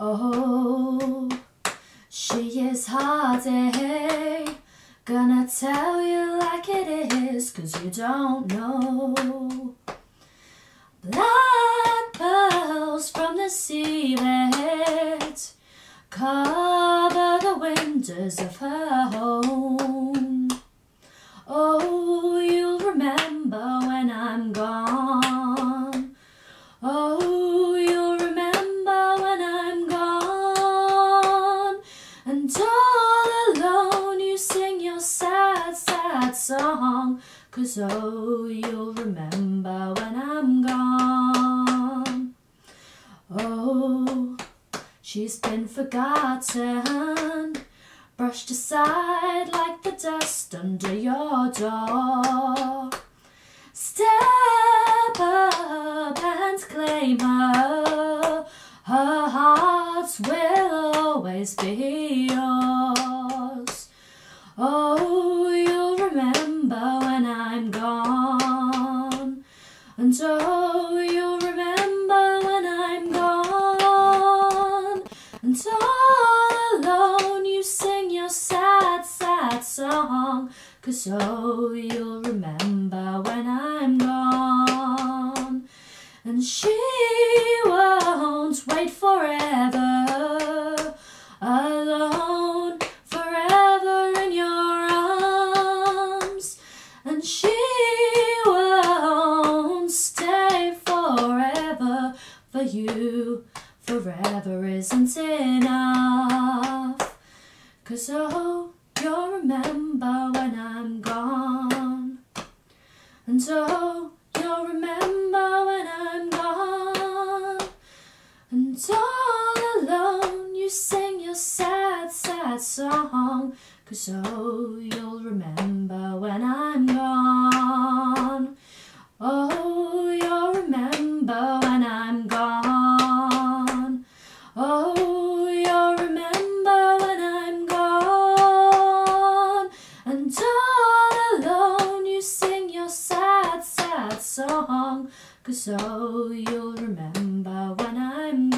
Oh, she is hardy. Gonna tell you like it is, cause you don't know. Black pearls from the seabed cover the windows of her song. Cause oh, you'll remember when I'm gone. Oh, she's been forgotten, brushed aside like the dust under your door. Step up and claim her, her heart will always be yours. And oh, you'll remember when I'm gone, and all alone you sing your sad, sad song, cause oh, you'll remember when I'm gone, and she for you. Forever isn't enough. Cause oh, you'll remember when I'm gone. And oh, you'll remember when I'm gone. And all alone you sing your sad, sad song. Cause oh, you'll remember when I'm gone. song, cause so you'll remember when I'm